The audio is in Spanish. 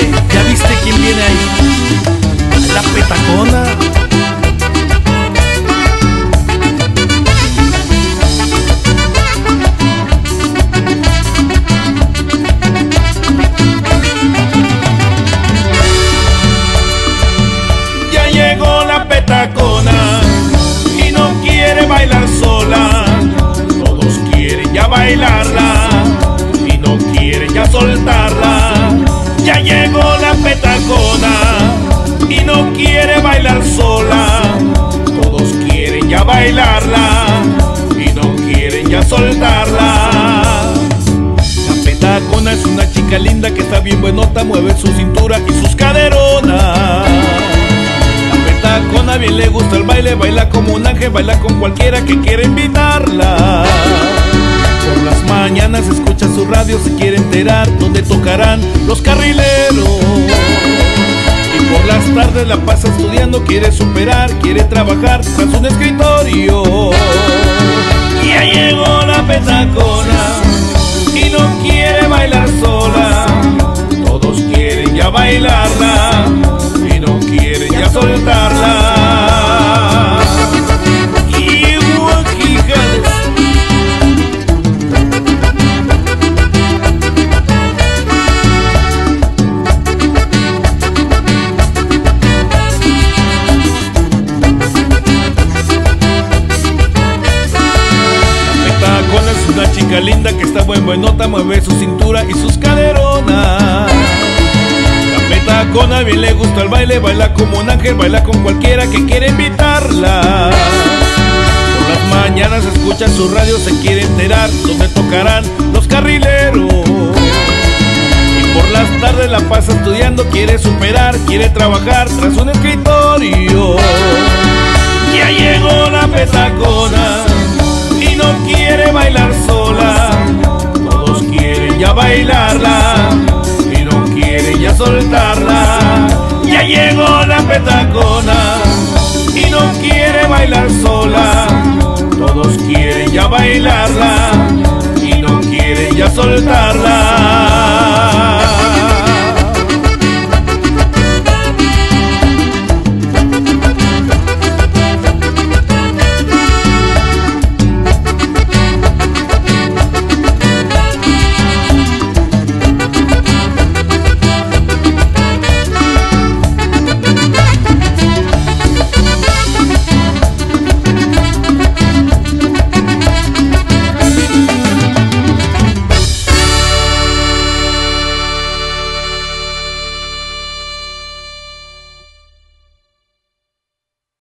ya viste quién viene ahí. La petacona. Ya llegó la petacona y no quiere bailar sola. Todos quieren ya bailarla y no quieren ya soltarla llegó la petacona y no quiere bailar sola. Todos quieren ya bailarla y no quieren ya soltarla. La petacona es una chica linda que está bien buenota, mueve su cintura y sus caderonas. La petacona bien le gusta el baile, baila como un ángel, baila con cualquiera que quiera invitarla. Mañanas escucha su radio, se quiere enterar dónde tocarán los carrileros. Y por las tardes la pasa estudiando, quiere superar, quiere trabajar tras un escritorio. Y ya llegó la petacona y no quiere bailar sola. Todos quieren ya bailarla está buen buenota, mueve su cintura y sus caderonas. La petacona bien le gusta el baile, baila como un ángel, baila con cualquiera que quiere invitarla. Por las mañanas escucha su radio, se quiere enterar dónde tocarán los carrileros. Y por las tardes la pasa estudiando, quiere superar, quiere trabajar tras un escritorio. Ya llegó la petacona y no quiere bailar. Bailarla y no quieren ya soltarla. Ya llegó la petacona y no quiere bailar sola. Todos quieren ya bailarla y no quieren ya soltarla.